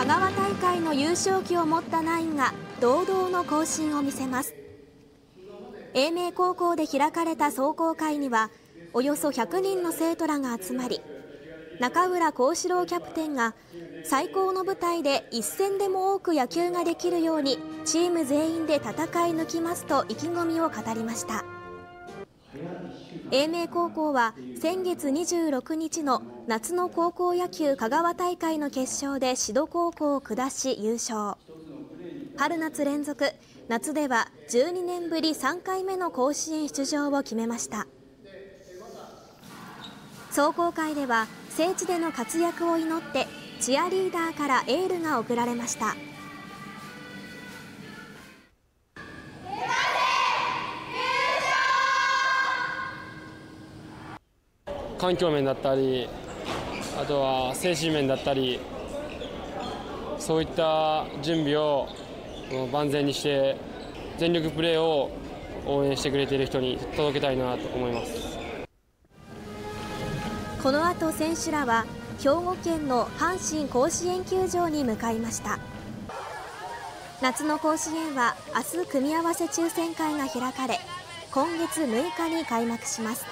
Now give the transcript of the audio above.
香川大会の優勝旗を持ったナインが堂々の行進を見せます。英明高校で開かれた壮行会にはおよそ100人の生徒らが集まり中浦幸四郎キャプテンが最高の舞台で一戦でも多く野球ができるようにチーム全員で戦い抜きますと意気込みを語りました。英明高校は先月26日の夏の高校野球香川大会の決勝で指導高校を下し優勝。春夏連続夏では12年ぶり3回目の甲子園出場を決めました。壮行会では聖地での活躍を祈ってチアリーダーからエールが送られました。環境面だったりあとは精神面だったりそういった準備を万全にして全力プレーを応援してくれている人に届けたいなと思います。この後選手らは兵庫県の阪神甲子園球場に向かいました。夏の甲子園は明日組み合わせ抽選会が開かれ今月6日に開幕します。